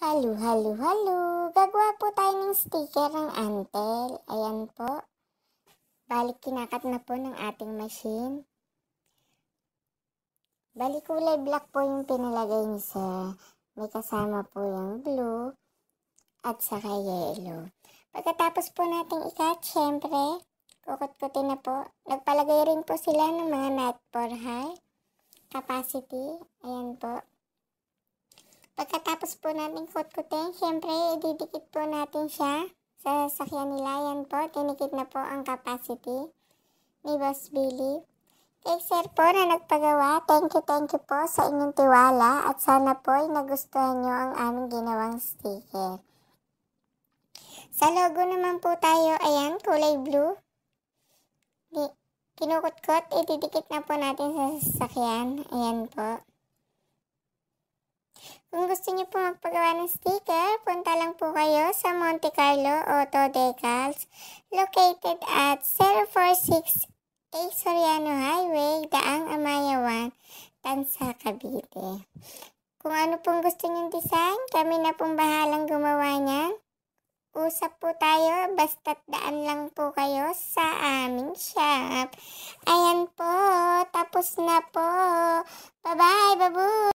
Halo, halo, halo. Gagawa po tayo ng sticker ng antel. Ayan po. Balik kinakat na po ng ating machine. Balik kulay black po yung pinalagay ni sir. May kasama po yung blue at saka yellow. Pagkatapos po nating ikat, syempre, kukot-kutin na po. Nagpalagay rin po sila ng mga nut for high capacity. Ayan po. Pagkatapos po natin kutkutin, syempre, ididikit po natin siya sa sasakyan nila. Yan po, tinikit na po ang capacity ni Boss Billy. Kay Sir po na nagpagawa, thank you, thank you po sa inyong tiwala at sana po ay nagustuhan nyo ang aming ginawang sticker. Sa logo naman po tayo, ayan, kulay blue. Kinukutkot, ididikit na po natin sa sasakyan. Ayan po. Gusto niyo po magpagawa ng sticker, punta lang po kayo sa Monte Carlo Auto Decals located at 046 A Soriano Highway, Daang Amaya 1, Tansa, Cavite. Kung ano pong gusto niyong design, kami na pong bahalang gumawa niyan. Usap po tayo, basta't daan lang po kayo sa aming shop. Ayan po, tapos na po. Bye-bye, babu!